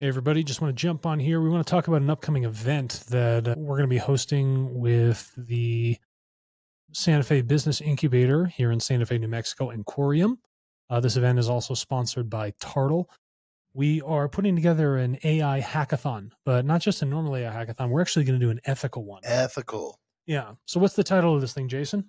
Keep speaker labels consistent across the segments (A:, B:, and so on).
A: Hey, everybody, just want to jump on here. We want to talk about an upcoming event that we're going to be hosting with the Santa Fe Business Incubator here in Santa Fe, New Mexico, Emporium. Uh, this event is also sponsored by Tartle. We are putting together an AI hackathon, but not just a normal AI hackathon. We're actually going to do an ethical one.
B: Ethical.
A: Yeah. So, what's the title of this thing, Jason?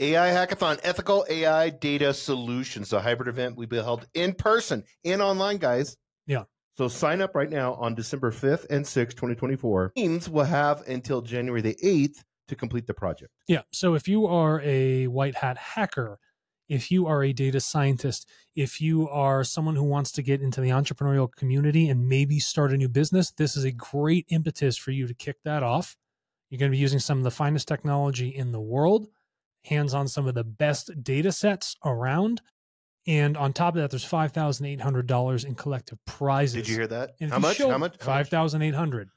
B: AI Hackathon, Ethical AI Data Solutions, a hybrid event we will be held in person and online, guys.
A: Yeah.
B: So sign up right now on December 5th and 6th, 2024. Teams will have until January the 8th to complete the project.
A: Yeah. So if you are a white hat hacker, if you are a data scientist, if you are someone who wants to get into the entrepreneurial community and maybe start a new business, this is a great impetus for you to kick that off. You're going to be using some of the finest technology in the world, hands on some of the best data sets around. And on top of that, there's five thousand eight hundred dollars in collective prizes.
B: Did you hear that? How much?
A: show-
B: How much? How much?
A: thousand eight hundred.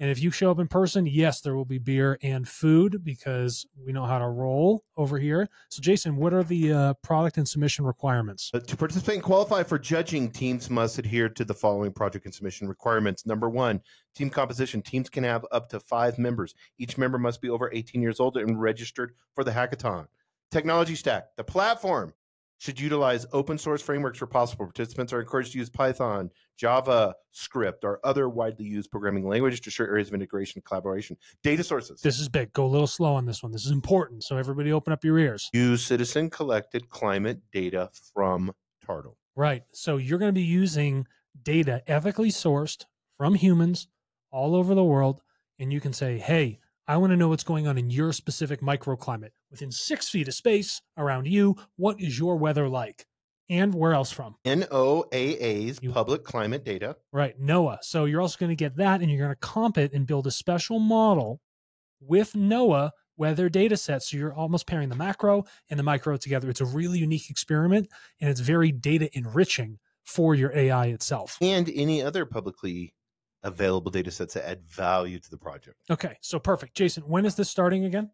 A: And if you show up in person, yes, there will be beer and food because we know how to roll over here. So, Jason, what are the uh, product and submission requirements?
B: Uh, To participate and qualify for judging, teams must adhere to the following project and submission requirements. Number one, team composition. Teams can have up to five members. Each member must be over 18 years old and registered for the hackathon. Technology stack. The platform should utilize open source frameworks for possible. Participants are encouraged to use Python, Java, Script, or other widely used programming languages to share areas of integration and collaboration. Data sources.
A: This is big. Go a little slow on this one. This is important. So, everybody open up your ears.
B: Use citizen collected climate data from Tartle.
A: Right. So, you're going to be using data ethically sourced from humans all over the world. And you can say, hey, I want to know what's going on in your specific microclimate within six feet of space around you. What is your weather like? And where else from?
B: NOAA's
A: You-
B: public climate data.
A: Right, NOAA. So you're also going to get that and you're going to comp it and build a special model with NOAA weather data sets. So you're almost pairing the macro and the micro together. It's a really unique experiment and it's very data enriching for your AI itself.
B: and any other publicly available data sets to add value to the project.
A: Okay, so perfect. Jason, when is this starting again?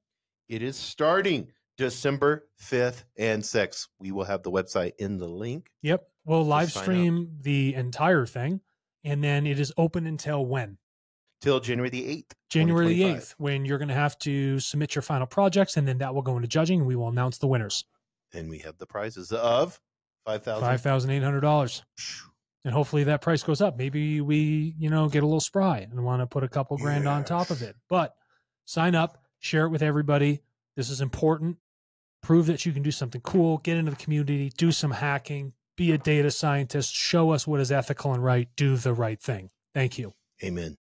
B: It is starting December 5th and 6th. We will have the website in the link.
A: Yep. We'll live stream the entire thing. And then it is open until when?
B: Till January the 8th.
A: January the 8th, when you're going to have to submit your final projects. And then that will go into judging. And we will announce the winners.
B: And we have the prizes of
A: $5,800. $5, and hopefully that price goes up. Maybe we, you know, get a little spry and want to put a couple grand on top of it. But sign up, share it with everybody. This is important. Prove that you can do something cool. Get into the community. Do some hacking. Be a data scientist. Show us what is ethical and right. Do the right thing. Thank you.
B: Amen.